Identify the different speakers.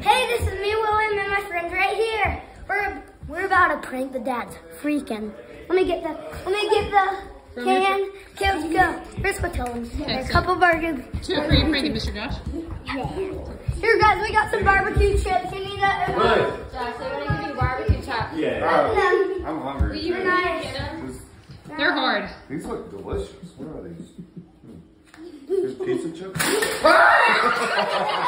Speaker 1: Hey, this is me, William, and my friends right here. We're we're about to prank the dads. Freaking. Let me get the let me get the can. Okay, let's go. First, we'll tell them.
Speaker 2: Okay,
Speaker 1: a
Speaker 2: so-
Speaker 1: couple burgers.
Speaker 2: Two or three pranking Mr. Josh. Yeah.
Speaker 1: Here, guys, we got some barbecue chips. You need that?
Speaker 3: Good.
Speaker 4: Josh, I'm gonna give you barbecue chops.
Speaker 3: Yeah.
Speaker 1: Um,
Speaker 3: I'm hungry.
Speaker 4: You
Speaker 1: Nice.
Speaker 4: get them?
Speaker 2: They're hard.
Speaker 3: These look delicious. What are these? Hmm. There's pizza chips.